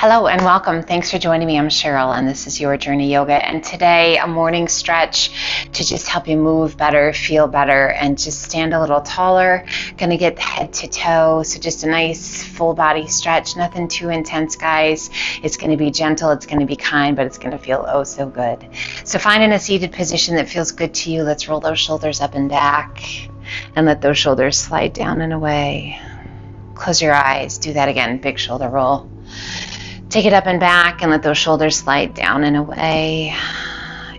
Hello and welcome. Thanks for joining me. I'm Cheryl and this is Your Journey Yoga. And today, a morning stretch to just help you move better, feel better, and just stand a little taller. Gonna get head to toe. So, just a nice full body stretch. Nothing too intense, guys. It's gonna be gentle, it's gonna be kind, but it's gonna feel oh so good. So, find in a seated position that feels good to you. Let's roll those shoulders up and back and let those shoulders slide down and away. Close your eyes. Do that again. Big shoulder roll. Take it up and back and let those shoulders slide down and away.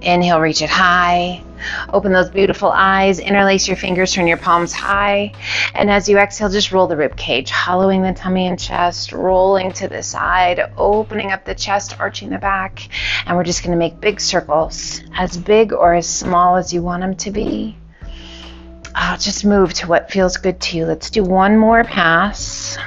Inhale, reach it high. Open those beautiful eyes. Interlace your fingers, turn your palms high. And as you exhale, just roll the rib cage, hollowing the tummy and chest, rolling to the side, opening up the chest, arching the back. And we're just going to make big circles, as big or as small as you want them to be. Oh, just move to what feels good to you. Let's do one more pass.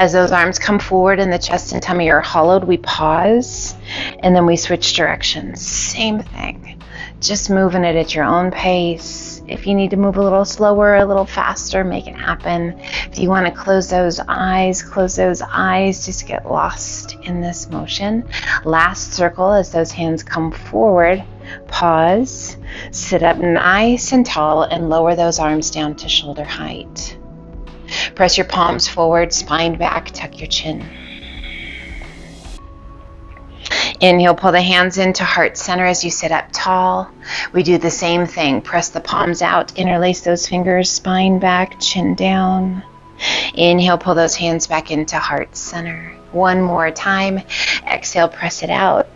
As those arms come forward and the chest and tummy are hollowed, we pause and then we switch directions. Same thing. Just moving it at your own pace. If you need to move a little slower, a little faster, make it happen. If you want to close those eyes, close those eyes. Just get lost in this motion. Last circle as those hands come forward. Pause, sit up nice and tall, and lower those arms down to shoulder height. Press your palms forward, spine back, tuck your chin. Inhale, pull the hands into heart center as you sit up tall. We do the same thing. Press the palms out, interlace those fingers, spine back, chin down. Inhale, pull those hands back into heart center. One more time. Exhale, press it out.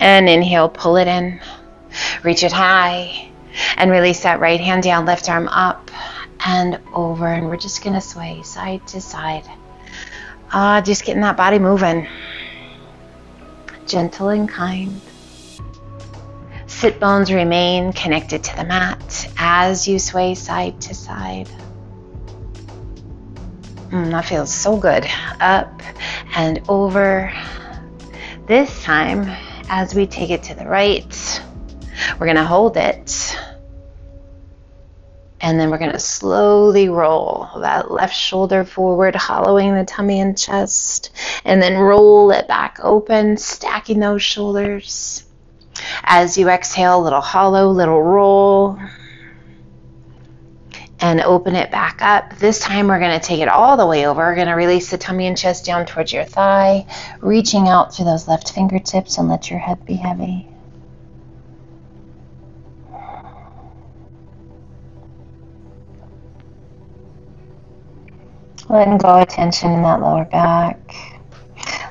And inhale, pull it in. Reach it high. And release that right hand down, left arm up and over. And we're just going to sway side to side. Uh, just getting that body moving. Gentle and kind. Sit bones remain connected to the mat as you sway side to side. Mm, that feels so good. Up and over. This time, as we take it to the right, we're going to hold it and then we're going to slowly roll that left shoulder forward, hollowing the tummy and chest. And then roll it back open, stacking those shoulders. As you exhale, little hollow, little roll. And open it back up. This time we're going to take it all the way over. We're going to release the tummy and chest down towards your thigh, reaching out through those left fingertips and let your head be heavy. Letting go attention in that lower back.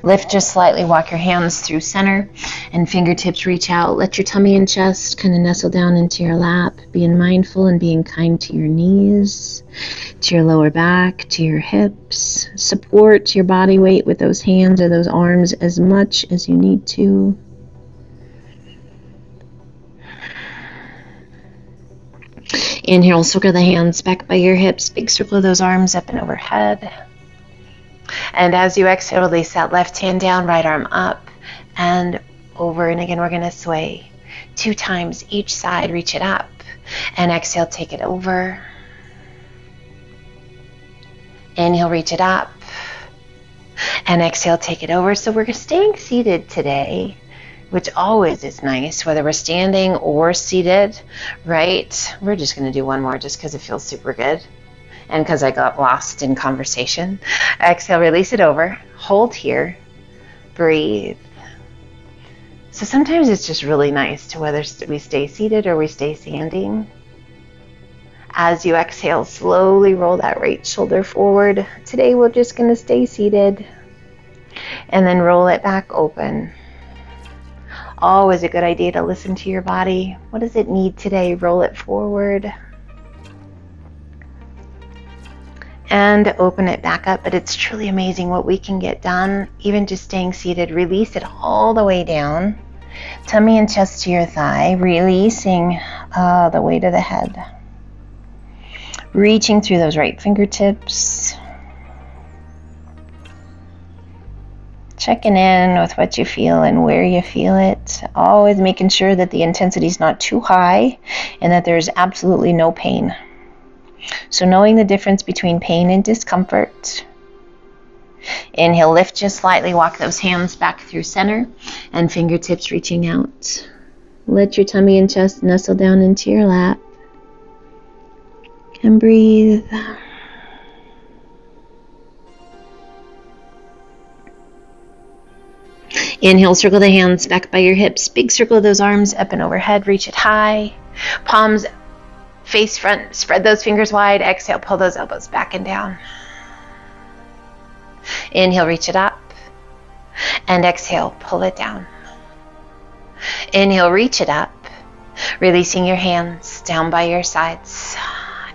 Lift just slightly, walk your hands through center and fingertips reach out. Let your tummy and chest kind of nestle down into your lap, being mindful and being kind to your knees, to your lower back, to your hips. Support your body weight with those hands or those arms as much as you need to. Inhale, circle the hands back by your hips, big circle of those arms up and overhead. And as you exhale, release that left hand down, right arm up and over. And again, we're going to sway two times each side, reach it up. And exhale, take it over. Inhale, reach it up. And exhale, take it over. So we're staying seated today which always is nice, whether we're standing or seated, right? We're just going to do one more just because it feels super good and because I got lost in conversation. Exhale, release it over, hold here, breathe. So sometimes it's just really nice to whether we stay seated or we stay standing. As you exhale, slowly roll that right shoulder forward. Today we're just going to stay seated and then roll it back open always a good idea to listen to your body. What does it need today? Roll it forward. And open it back up. But it's truly amazing what we can get done, even just staying seated. Release it all the way down. Tummy and chest to your thigh, releasing uh, the weight of the head. Reaching through those right fingertips checking in with what you feel and where you feel it. Always making sure that the intensity is not too high and that there's absolutely no pain. So, knowing the difference between pain and discomfort, Inhale, lift just slightly. Walk those hands back through center and fingertips reaching out. Let your tummy and chest nestle down into your lap. And breathe. Inhale, circle the hands back by your hips. Big circle of those arms up and overhead. Reach it high. Palms face front. Spread those fingers wide. Exhale, pull those elbows back and down. Inhale, reach it up. And exhale, pull it down. Inhale, reach it up. Releasing your hands down by your sides.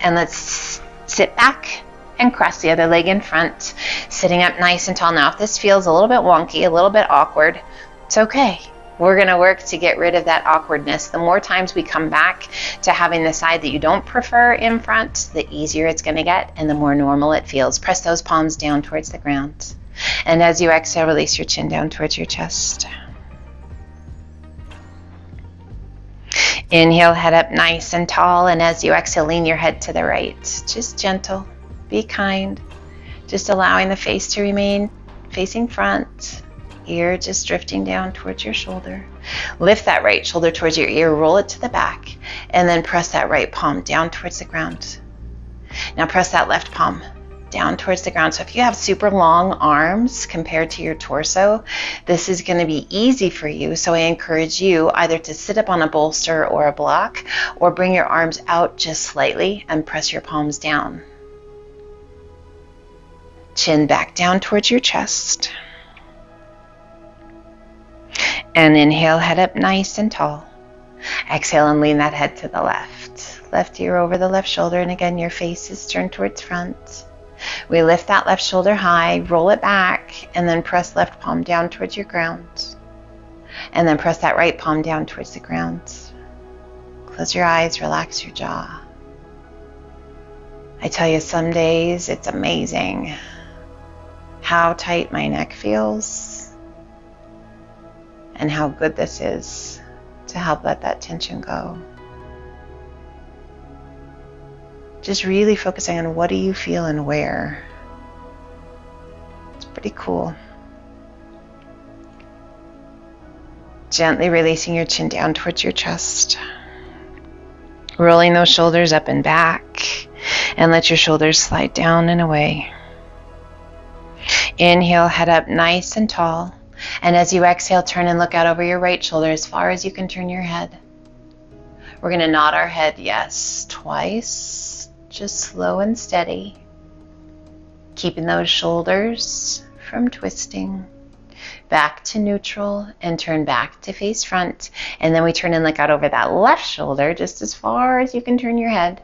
And let's sit back and cross the other leg in front, sitting up nice and tall. Now, if this feels a little bit wonky, a little bit awkward, it's okay. We're going to work to get rid of that awkwardness. The more times we come back to having the side that you don't prefer in front, the easier it's going to get and the more normal it feels. Press those palms down towards the ground. And as you exhale, release your chin down towards your chest. Inhale, head up nice and tall. And as you exhale, lean your head to the right. Just gentle. Be kind. Just allowing the face to remain facing front. Ear just drifting down towards your shoulder. Lift that right shoulder towards your ear, roll it to the back, and then press that right palm down towards the ground. Now press that left palm down towards the ground. So if you have super long arms compared to your torso, this is going to be easy for you. So I encourage you either to sit up on a bolster or a block or bring your arms out just slightly and press your palms down. Chin back down towards your chest. And inhale, head up nice and tall. Exhale and lean that head to the left. Left ear over the left shoulder, and again, your face is turned towards front. We lift that left shoulder high, roll it back, and then press left palm down towards your ground. And then press that right palm down towards the ground. Close your eyes, relax your jaw. I tell you, some days it's amazing how tight my neck feels and how good this is to help let that tension go. Just really focusing on what do you feel and where. It's pretty cool. Gently releasing your chin down towards your chest. Rolling those shoulders up and back. And let your shoulders slide down and away. Inhale, head up nice and tall. And as you exhale, turn and look out over your right shoulder as far as you can turn your head. We're going to nod our head yes twice, just slow and steady. Keeping those shoulders from twisting. Back to neutral and turn back to face front. And then we turn and look out over that left shoulder just as far as you can turn your head.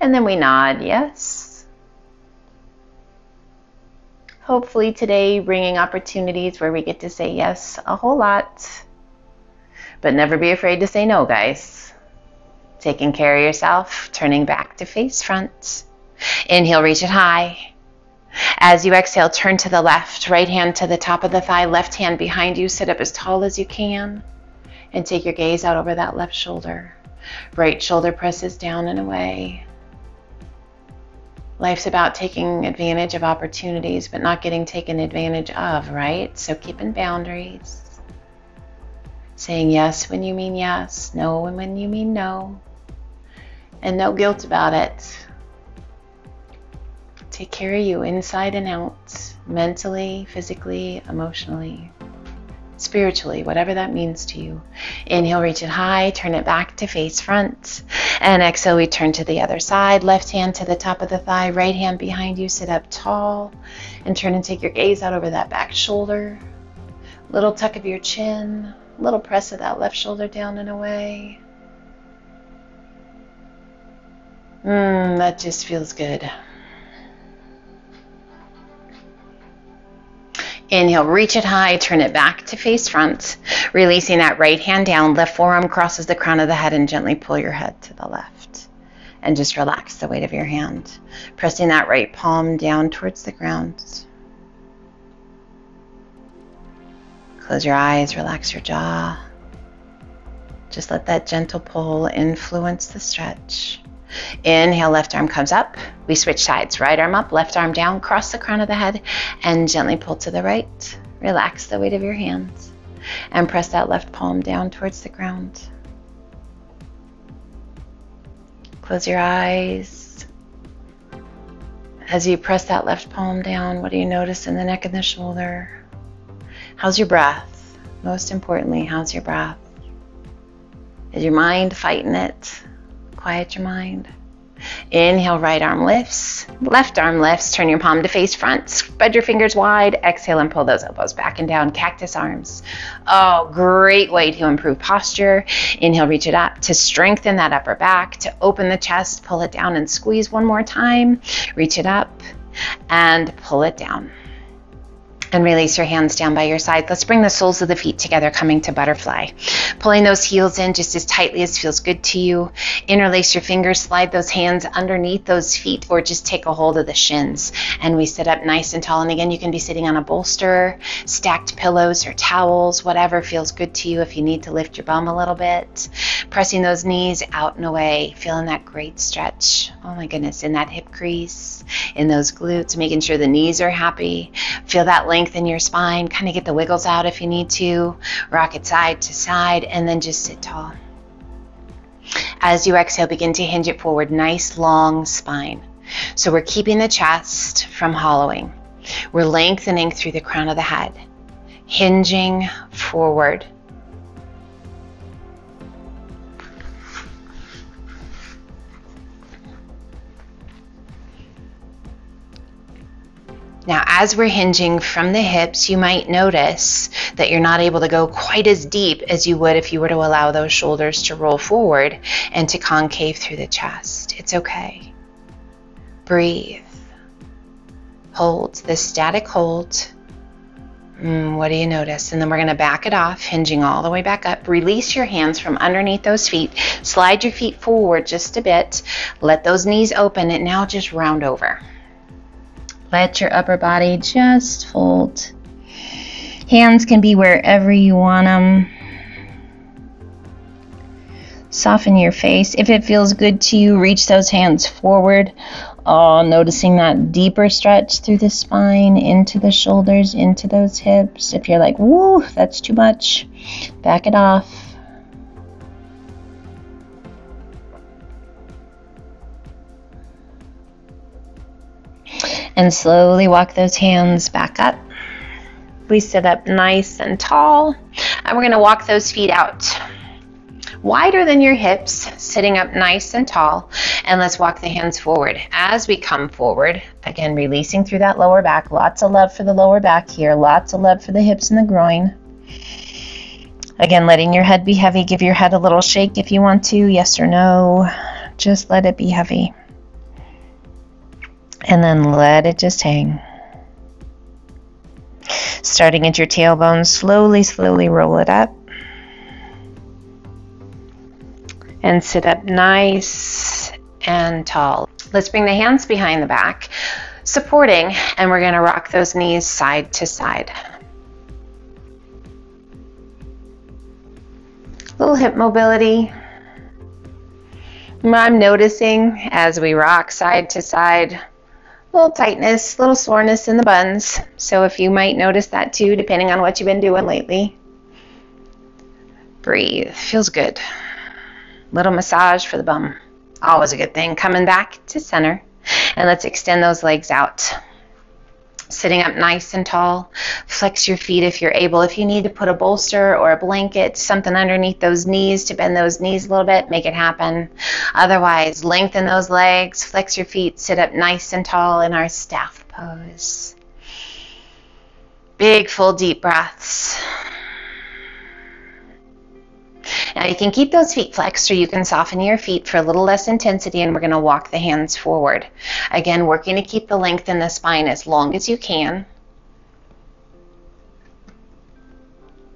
And then we nod yes hopefully today bringing opportunities where we get to say yes a whole lot. But never be afraid to say no, guys. Taking care of yourself, turning back to face front. Inhale, reach it high. As you exhale, turn to the left, right hand to the top of the thigh, left hand behind you, sit up as tall as you can, and take your gaze out over that left shoulder. Right shoulder presses down and away. Life's about taking advantage of opportunities, but not getting taken advantage of, right? So keeping boundaries. Saying yes when you mean yes, no when you mean no. And no guilt about it. Take care of you inside and out, mentally, physically, emotionally spiritually, whatever that means to you. Inhale, reach it high, turn it back to face front. And exhale, we turn to the other side. Left hand to the top of the thigh, right hand behind you, sit up tall. And turn and take your gaze out over that back shoulder. Little tuck of your chin, little press of that left shoulder down and away. Mmm, that just feels good. Inhale, reach it high, turn it back to face front. Releasing that right hand down, left forearm crosses the crown of the head and gently pull your head to the left. And just relax the weight of your hand. Pressing that right palm down towards the ground. Close your eyes, relax your jaw. Just let that gentle pull influence the stretch. Inhale, left arm comes up. We switch sides. Right arm up, left arm down, cross the crown of the head, and gently pull to the right. Relax the weight of your hands. And press that left palm down towards the ground. Close your eyes. As you press that left palm down, what do you notice in the neck and the shoulder? How's your breath? Most importantly, how's your breath? Is your mind fighting it? Quiet your mind. Inhale, right arm lifts, left arm lifts. Turn your palm to face front. Spread your fingers wide. Exhale and pull those elbows back and down. Cactus arms. Oh, great way to improve posture. Inhale, reach it up to strengthen that upper back, to open the chest. Pull it down and squeeze one more time. Reach it up and pull it down and release your hands down by your side. Let's bring the soles of the feet together, coming to butterfly. Pulling those heels in just as tightly as feels good to you. Interlace your fingers, slide those hands underneath those feet, or just take a hold of the shins. And we sit up nice and tall. And again, you can be sitting on a bolster, stacked pillows, or towels, whatever feels good to you if you need to lift your bum a little bit. Pressing those knees out and away, feeling that great stretch. Oh my goodness, in that hip crease, in those glutes, making sure the knees are happy. Feel that length lengthen your spine, kind of get the wiggles out if you need to, rock it side to side, and then just sit tall. As you exhale, begin to hinge it forward, nice long spine. So we're keeping the chest from hollowing. We're lengthening through the crown of the head, hinging forward. Now, as we're hinging from the hips, you might notice that you're not able to go quite as deep as you would if you were to allow those shoulders to roll forward and to concave through the chest. It's okay. Breathe. Hold the static hold. Mm, what do you notice? And then we're going to back it off, hinging all the way back up. Release your hands from underneath those feet. Slide your feet forward just a bit. Let those knees open and now just round over. Let your upper body just fold. Hands can be wherever you want them. Soften your face. If it feels good to you, reach those hands forward. Oh, noticing that deeper stretch through the spine, into the shoulders, into those hips. If you're like, woo, that's too much, back it off. And slowly walk those hands back up. We sit up nice and tall, and we're going to walk those feet out wider than your hips, sitting up nice and tall. And let's walk the hands forward. As we come forward, again, releasing through that lower back. Lots of love for the lower back here, lots of love for the hips and the groin. Again, letting your head be heavy. Give your head a little shake if you want to, yes or no. Just let it be heavy and then let it just hang. Starting at your tailbone, slowly, slowly roll it up. And sit up nice and tall. Let's bring the hands behind the back, supporting, and we're going to rock those knees side to side. Little hip mobility. I'm noticing as we rock side to side little tightness, little soreness in the buns. So if you might notice that too, depending on what you've been doing lately. Breathe. Feels good. Little massage for the bum. Always a good thing. Coming back to center. And let's extend those legs out sitting up nice and tall. Flex your feet if you're able. If you need to put a bolster or a blanket, something underneath those knees to bend those knees a little bit, make it happen. Otherwise, lengthen those legs, flex your feet, sit up nice and tall in our staff pose. Big, full, deep breaths. Now you can keep those feet flexed or you can soften your feet for a little less intensity and we're going to walk the hands forward. Again, working to keep the length in the spine as long as you can.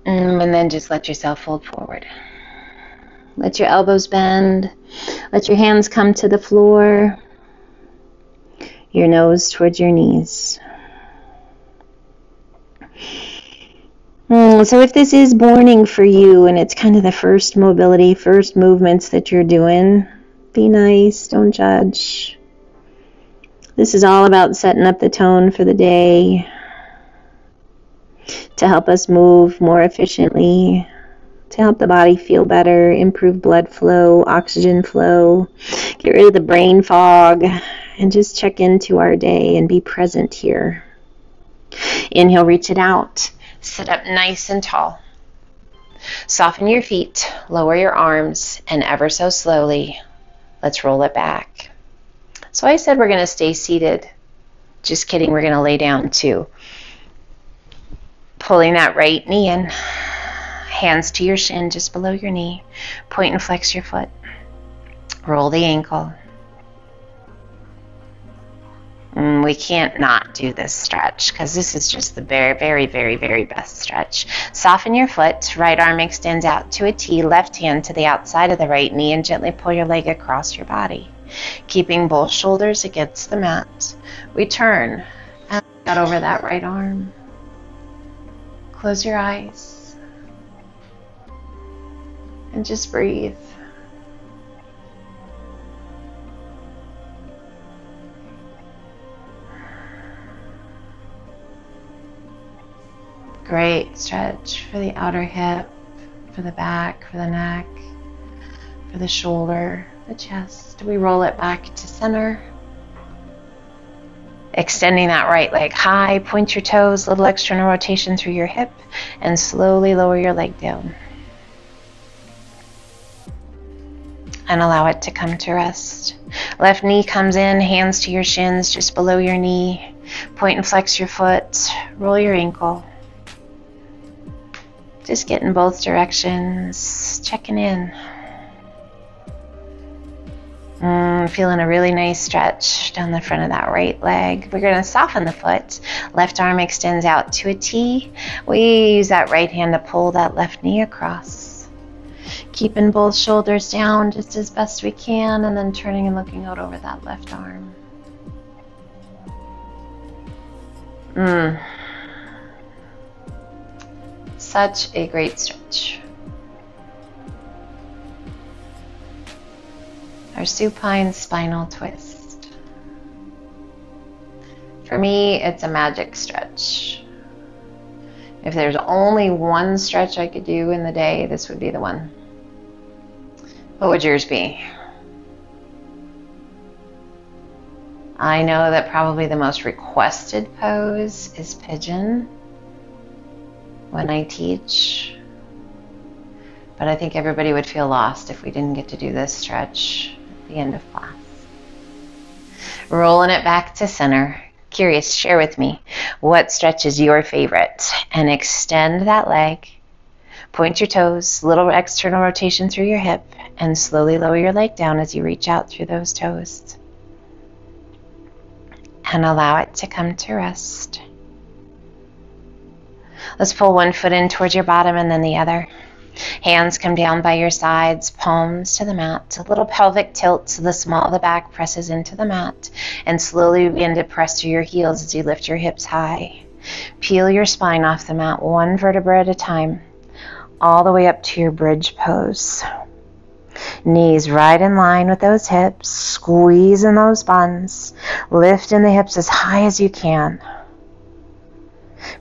Mm, and then just let yourself fold forward. Let your elbows bend. Let your hands come to the floor. Your nose towards your knees. Mm, so if this is morning for you and it's kind of the first mobility, first movements that you're doing, be nice, don't judge. This is all about setting up the tone for the day to help us move more efficiently, to help the body feel better, improve blood flow, oxygen flow, get rid of the brain fog, and just check into our day and be present here. Inhale, reach it out. Sit up nice and tall. Soften your feet, lower your arms, and ever so slowly, let's roll it back. So I said we're going to stay seated. Just kidding, we're going to lay down too. Pulling that right knee in, hands to your shin just below your knee. Point and flex your foot. Roll the ankle. Mm, we can't not do this stretch because this is just the very, very, very, very best stretch. Soften your foot. Right arm extends out to a T. Left hand to the outside of the right knee and gently pull your leg across your body. Keeping both shoulders against the mat. We turn and over that right arm. Close your eyes and just breathe. Great stretch for the outer hip, for the back, for the neck, for the shoulder, the chest. We roll it back to center. Extending that right leg high, point your toes, little external rotation through your hip, and slowly lower your leg down. And allow it to come to rest. Left knee comes in, hands to your shins, just below your knee. Point and flex your foot, roll your ankle. Just getting both directions, checking in. Mm, feeling a really nice stretch down the front of that right leg. We're going to soften the foot. Left arm extends out to a T. We use that right hand to pull that left knee across. Keeping both shoulders down just as best we can, and then turning and looking out over that left arm. Mm. Such a great stretch. Our supine spinal twist. For me, it's a magic stretch. If there's only one stretch I could do in the day, this would be the one. What would yours be? I know that probably the most requested pose is pigeon when I teach. But I think everybody would feel lost if we didn't get to do this stretch at the end of class. Rolling it back to center. Curious, share with me what stretch is your favorite and extend that leg. Point your toes, little external rotation through your hip, and slowly lower your leg down as you reach out through those toes. And allow it to come to rest. Let's pull one foot in towards your bottom and then the other. Hands come down by your sides, palms to the mat. A little pelvic tilt so the small of the back presses into the mat. And slowly begin to press through your heels as you lift your hips high. Peel your spine off the mat one vertebra at a time, all the way up to your bridge pose. Knees right in line with those hips, squeezing those buns, lifting the hips as high as you can.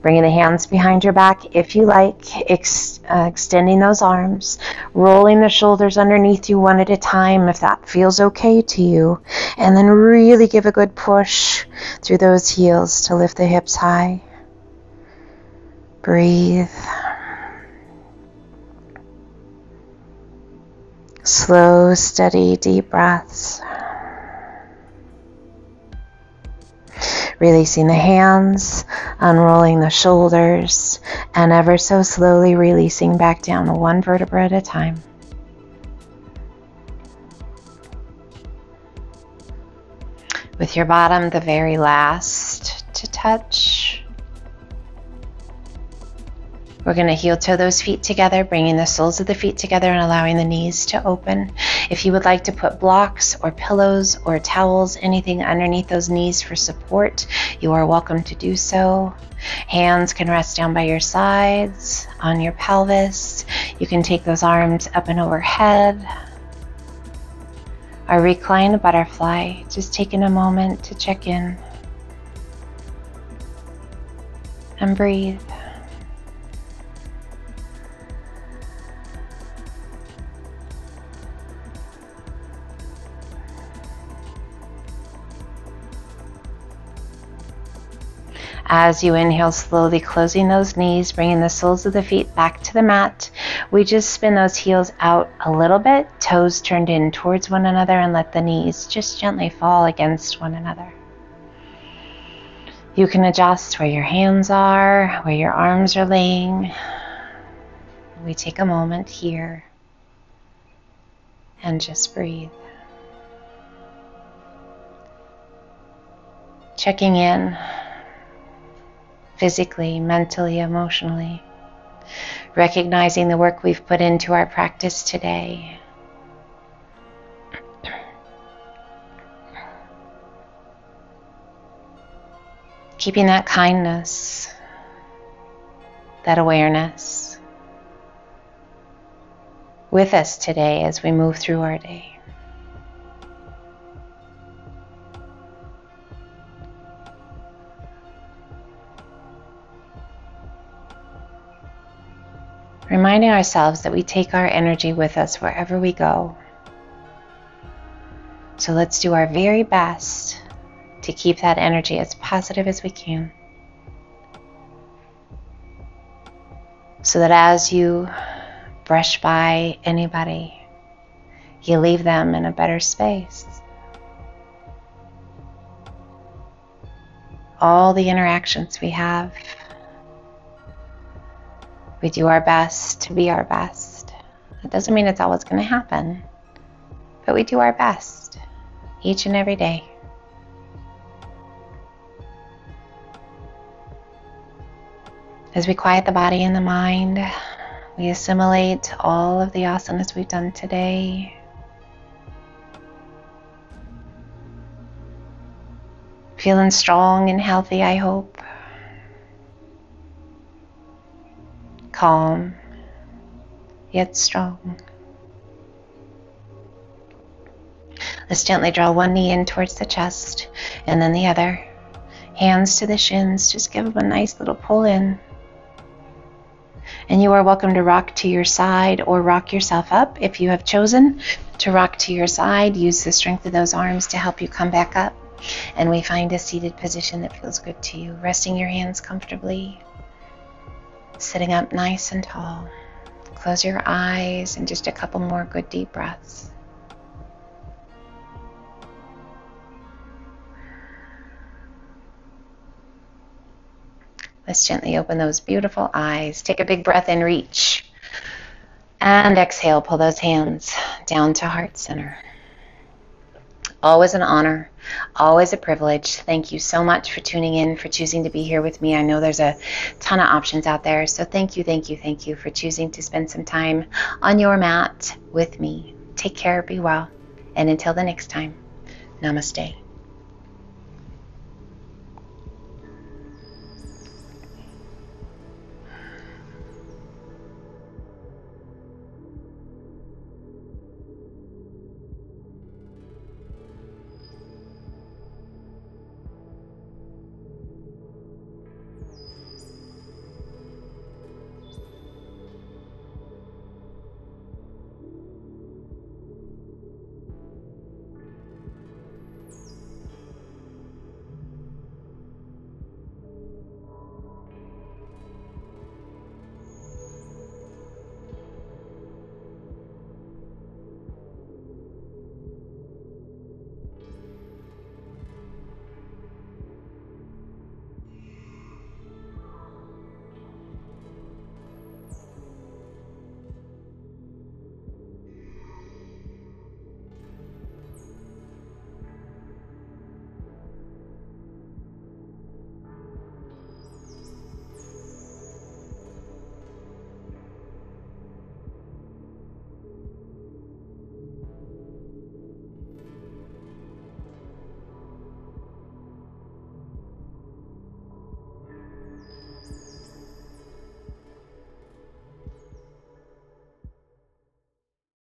Bringing the hands behind your back if you like, ex uh, extending those arms, rolling the shoulders underneath you one at a time if that feels okay to you, and then really give a good push through those heels to lift the hips high. Breathe. Slow, steady, deep breaths. Releasing the hands, unrolling the shoulders, and ever so slowly releasing back down one vertebra at a time. With your bottom the very last to touch. We're going to heel toe those feet together, bringing the soles of the feet together and allowing the knees to open. If you would like to put blocks or pillows or towels, anything underneath those knees for support, you are welcome to do so. Hands can rest down by your sides, on your pelvis. You can take those arms up and overhead. Our reclined butterfly, just taking a moment to check in and breathe. As you inhale, slowly closing those knees, bringing the soles of the feet back to the mat. We just spin those heels out a little bit, toes turned in towards one another, and let the knees just gently fall against one another. You can adjust where your hands are, where your arms are laying. We take a moment here and just breathe. Checking in physically, mentally, emotionally. Recognizing the work we've put into our practice today. Keeping that kindness, that awareness with us today as we move through our day. Reminding ourselves that we take our energy with us wherever we go. So let's do our very best to keep that energy as positive as we can. So that as you brush by anybody, you leave them in a better space. All the interactions we have we do our best to be our best. That doesn't mean it's always going to happen, but we do our best each and every day. As we quiet the body and the mind, we assimilate all of the asanas we've done today. Feeling strong and healthy, I hope. Calm yet strong. Let's gently draw one knee in towards the chest and then the other. Hands to the shins, just give them a nice little pull in. And you are welcome to rock to your side or rock yourself up if you have chosen to rock to your side. Use the strength of those arms to help you come back up. And we find a seated position that feels good to you, resting your hands comfortably sitting up nice and tall. Close your eyes and just a couple more good deep breaths. Let's gently open those beautiful eyes. Take a big breath in, reach. And exhale, pull those hands down to heart center. Always an honor, always a privilege. Thank you so much for tuning in, for choosing to be here with me. I know there's a ton of options out there, so thank you, thank you, thank you for choosing to spend some time on your mat with me. Take care, be well, and until the next time, namaste.